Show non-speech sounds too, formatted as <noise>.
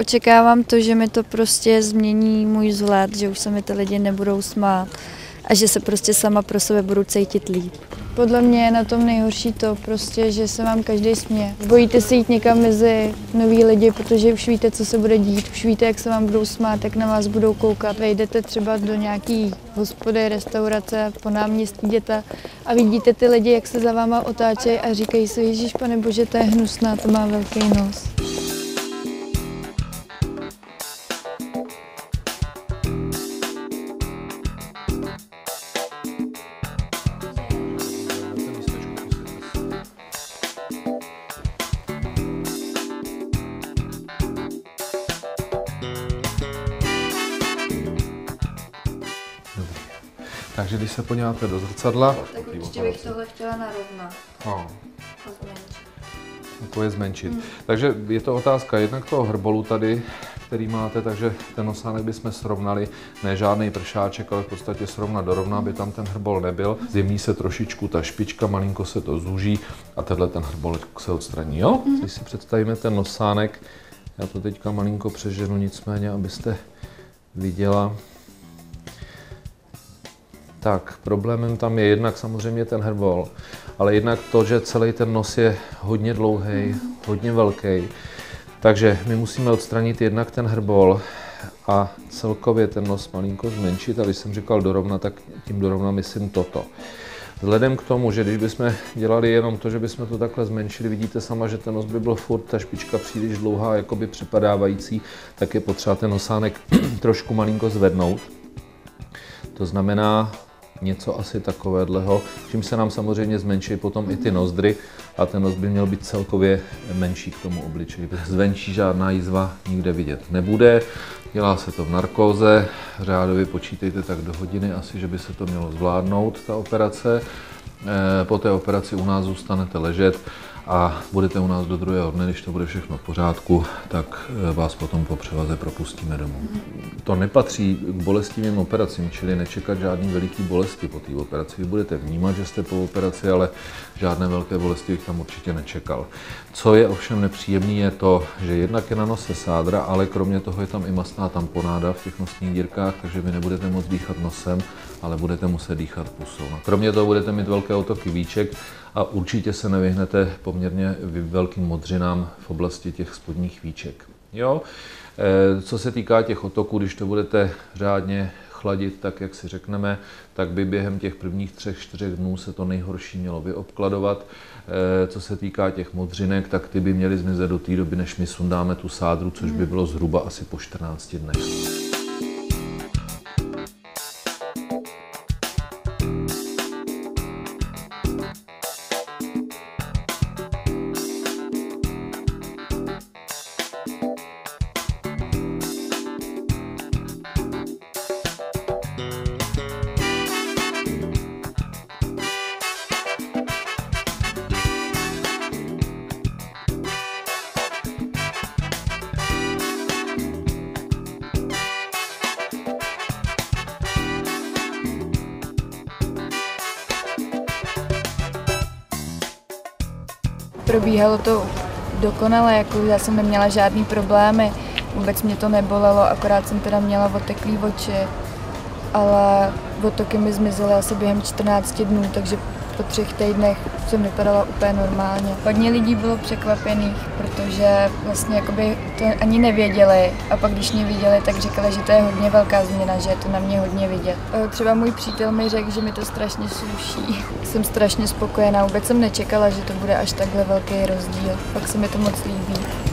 očekávám to, že mi to prostě změní můj vzhled, že už se mi ty lidi nebudou smát a že se prostě sama pro sebe budu cítit líp. Podle mě je na tom nejhorší to, prostě, že se vám každý směje. Bojíte se jít někam mezi nový lidi, protože už víte, co se bude dít, už víte, jak se vám budou smát, jak na vás budou koukat. Vejdete třeba do nějaký hospody, restaurace, po náměstí děta a vidíte ty lidi, jak se za váma otáčejí a říkají si, Ježíš pane bože, to je hnusná, to má velký nos. Takže když se podíváte do zrcadla, Tak určitě bych tohle chtěla narovnat. no, a zmenšit. jako je zmenšit. Takže je to otázka jednak toho hrbolu tady, který máte, takže ten nosánek bychom srovnali, ne žádný pršáček, ale v podstatě srovnat dorovna, aby tam ten hrbol nebyl. Zjemní se trošičku ta špička, malinko se to zúží a tenhle ten hrbol se odstraní. Jo? Když si představíme ten nosánek, já to teďka malinko přeženu, nicméně, abyste viděla, tak, problémem tam je jednak samozřejmě ten herbol, ale jednak to, že celý ten nos je hodně dlouhý, hodně velký. Takže my musíme odstranit jednak ten herbol a celkově ten nos malinko zmenšit. A když jsem říkal dorovna, tak tím dorovna myslím toto. Vzhledem k tomu, že když bychom dělali jenom to, že bychom to takhle zmenšili, vidíte sama, že ten nos by byl furt ta špička příliš dlouhá, jakoby připadávající, tak je potřeba ten nosánek <clears throat> trošku malinko zvednout. To znamená něco asi takového, čím se nám samozřejmě zmenší potom i ty nozdry a ten nos by měl být celkově menší k tomu obličeji. Zvenčí žádná jízva nikde vidět nebude, dělá se to v narkóze, řádově počítejte tak do hodiny asi, že by se to mělo zvládnout, ta operace. Eh, Po té operaci u nás zůstanete ležet a budete u nás do druhého dne, když to bude všechno v pořádku, tak eh, vás potom po převaze propustíme domů. To nepatří k bolestivým operacím, čili nečekat žádný veliký bolesti po té operaci. Vy budete vnímat, že jste po operaci, ale žádné velké bolesti bych tam určitě nečekal. Co je ovšem nepříjemné, je to, že jednak je na nose sádra, ale kromě toho je tam i masná tamponáda v těch nosních dírkách, takže vy nebudete moct dýchat nosem, ale budete muset dýchat pusou. No, kromě toho budete mít velké otoky víček a určitě se nevyhnete poměrně velkým modřinám v oblasti těch spodních víček. Jo? Eh, Co se týká těch otoků, když to budete řádně chladit, tak jak si řekneme, tak by během těch prvních třech, čtyřech dnů se to nejhorší mělo vyobkladovat. Eh, Co se týká těch modřinek, tak ty by měly zmizet do té doby, než my sundáme tu sádru, což by bylo zhruba asi po 14 dnech. Probíhalo to dokonale, jako já jsem neměla žádný problémy, vůbec mě to nebolelo, akorát jsem teda měla oteklý oči, ale otoky mi zmizely asi během 14 dnů, takže po třech týdnech jsem vypadala úplně normálně. Hodně lidí bylo překvapených, protože vlastně jakoby to ani nevěděli a pak když mě viděli, tak říkali, že to je hodně velká změna, že je to na mě hodně vidět. E, Třeba můj přítel mi řekl, že mi to strašně sluší. <laughs> Jsem strašně spokojená, vůbec jsem nečekala, že to bude až takhle velký rozdíl. Pak se mi to moc líbí.